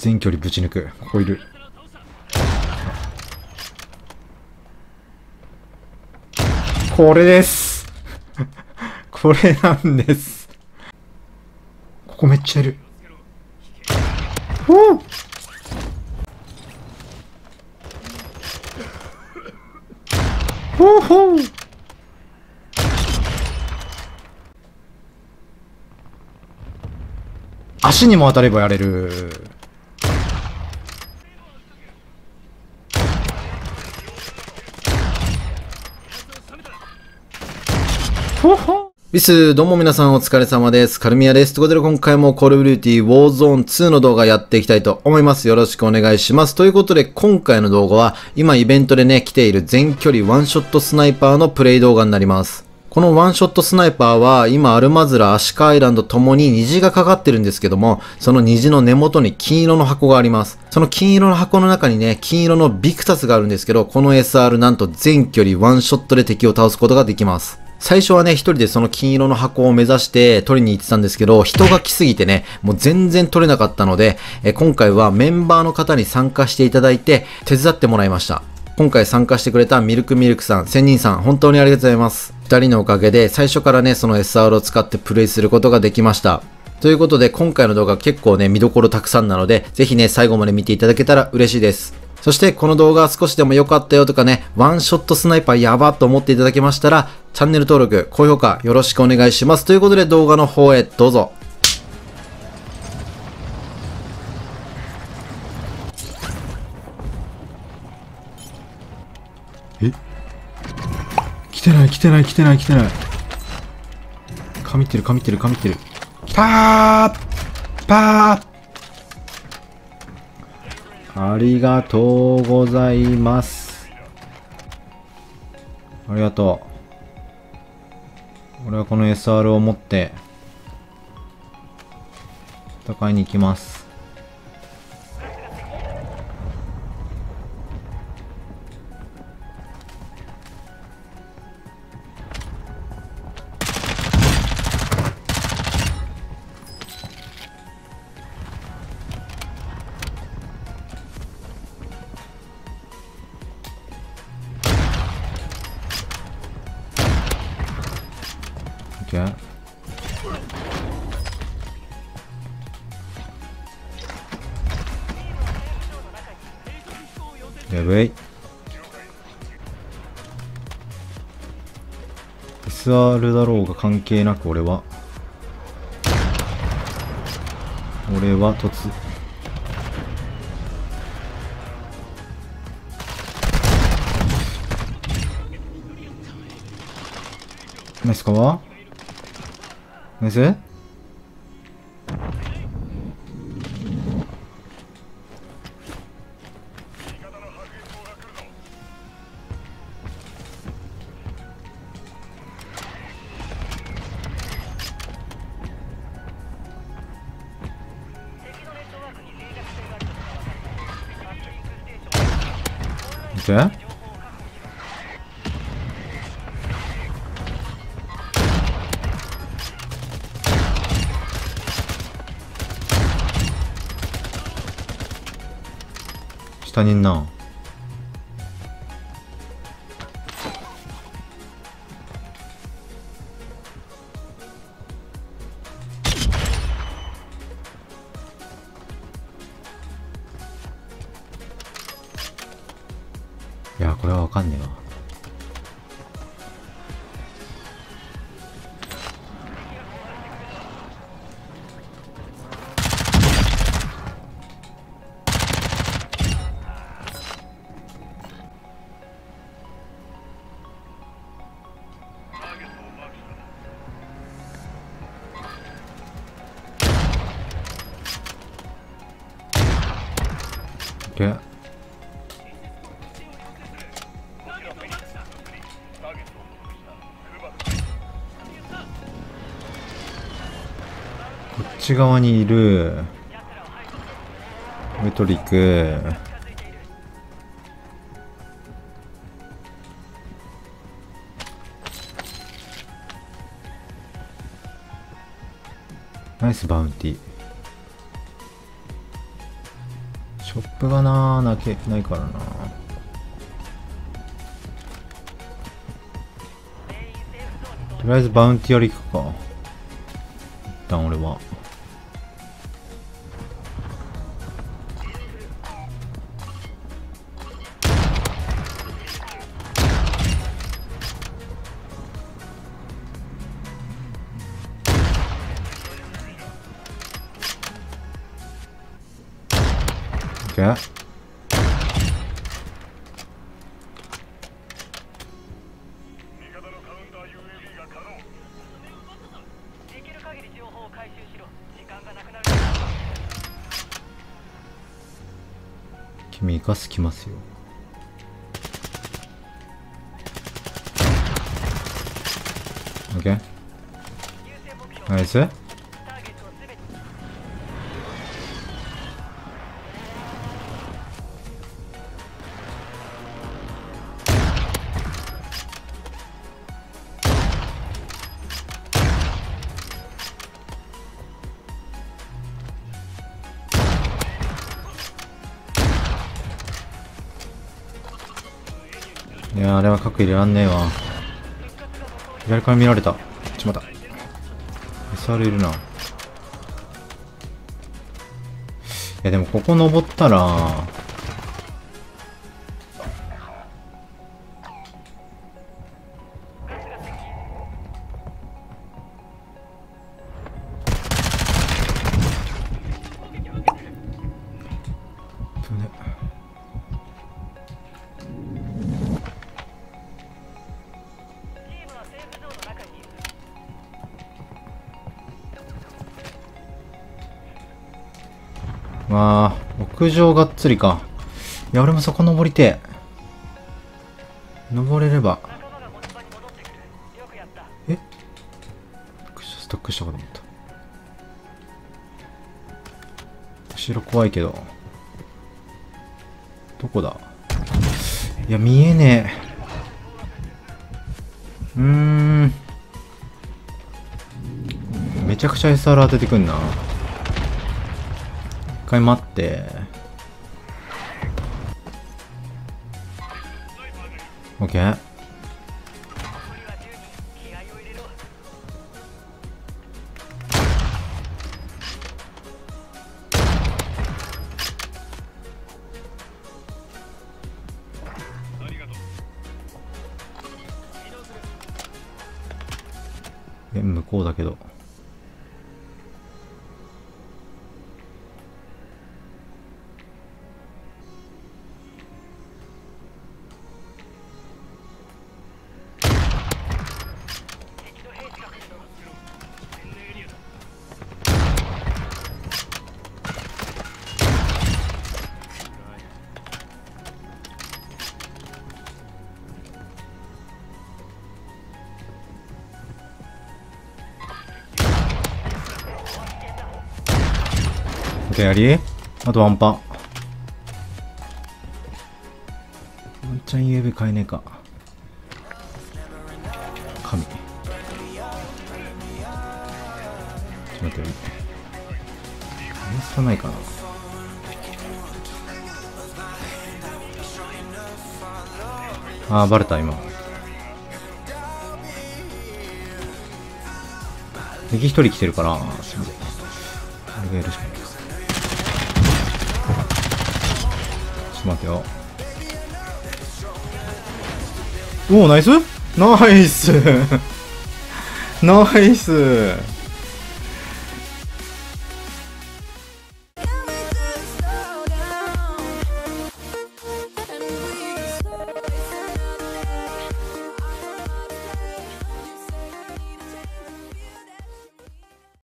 全距離ぶち抜く。ここいる。これです。これなんです。ここめっちゃいる。おうほうほう足にも当たればやれる。ビス、どうも皆さんお疲れ様です。カルミアです。ということで今回もコールオブデューティーウォーゾーン2の動画やっていきたいと思います。よろしくお願いします。ということで今回の動画は今イベントでね、来ている全距離ワンショットスナイパーのプレイ動画になります。このワンショットスナイパーは今アルマズラ、アシカアイランドともに虹がかかってるんですけども、その虹の根元に金色の箱があります。その金色の箱の中にね、金色のビクトゥスがあるんですけど、この SR なんと全距離ワンショットで敵を倒すことができます。最初はね、一人でその金色の箱を目指して取りに行ってたんですけど、人が来すぎてね、もう全然取れなかったので、え今回はメンバーの方に参加していただいて、手伝ってもらいました。今回参加してくれたミルクミルクさん、仙人さん、本当にありがとうございます。二人のおかげで最初からね、その SR を使ってプレイすることができました。ということで、今回の動画結構ね、見どころたくさんなので、ぜひね、最後まで見ていただけたら嬉しいです。そして、この動画少しでも良かったよとかね、ワンショットスナイパーやばと思っていただけましたら、チャンネル登録、高評価よろしくお願いします。ということで動画の方へどうぞ。え？来てない来てない来てない来てない。神ってる神ってる神ってる。パーパーありがとうございます。ありがとう。俺はこの SR を持って、戦いに行きます。OK。やべい。SR だろうが関係なく俺は。俺は突。ナイスかわナイス見て下にいんな。いや、これはわかんねえわ。こっち側にいる。メトリック。ナイスバウンティー。ショップがななけないからな。とりあえずバウンティアリ行くか。一旦俺は。情報を回収しろ。時間がなくなる。君生かすきますよ。優先目標。ナイスいやーあれは核入れらんねえわ。左から見られた。ちまった。SR いるな。いやでもここ登ったらわあ屋上がっつりか。いや俺もそこ登りて登れれば。仲間が持ち場に戻ってくるよくやったえストックしたかと思った。後ろ怖いけど。どこだ？いや見えねえ。うーん。めちゃくちゃ SR 当ててくんな。回待って。オッケー。え向こうだけど。オッケーやり。あとワンパン。ワンチャン UAV 買えねえか。神。ちょっと待って。インスタないかな。あーバレた今。敵一人来てるからすいません。俺がやるしかない。っと待ってよ。おおナイス？ナイス。ナイス。